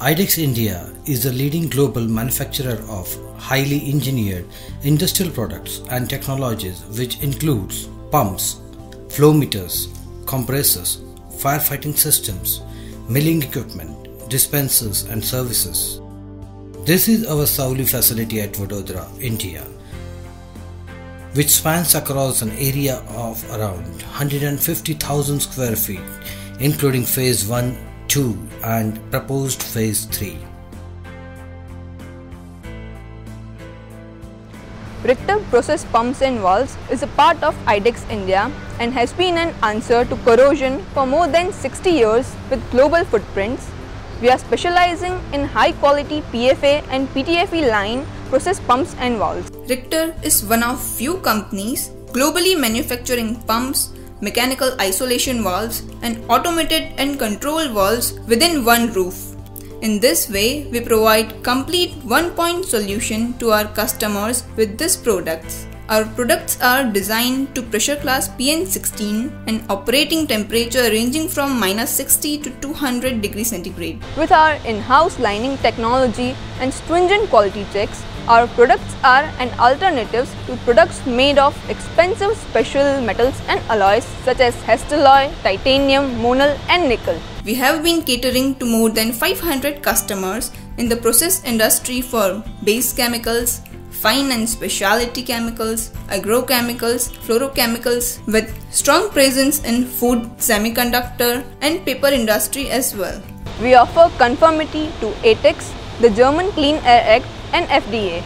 IDEX India is a leading global manufacturer of highly engineered industrial products and technologies which includes pumps, flow meters, compressors, firefighting systems, milling equipment, dispensers and services. This is our Savli facility at Vadodara, India, which spans across an area of around 150,000 square feet, including phase 1 2 and proposed phase 3. Richter Process Pumps and Valves is a part of IDEX India and has been an answer to corrosion for more than 60 years with global footprints. We are specializing in high quality PFA and PTFE line process pumps and valves. Richter is one of few companies globally manufacturing pumps, mechanical isolation valves and automated and control valves within one roof. In this way, we provide complete one-point solution to our customers with this products. Our products are designed to pressure class PN16 and operating temperature ranging from minus 60 to 200 degrees centigrade. With our in-house lining technology and stringent quality checks, our products are an alternative to products made of expensive special metals and alloys such as Hastelloy, titanium, monel and nickel. We have been catering to more than 500 customers in the process industry for base chemicals, fine and specialty chemicals, agrochemicals, fluorochemicals with strong presence in food, semiconductor and paper industry as well. We offer conformity to ATEX, the German Clean Air Act and FDA.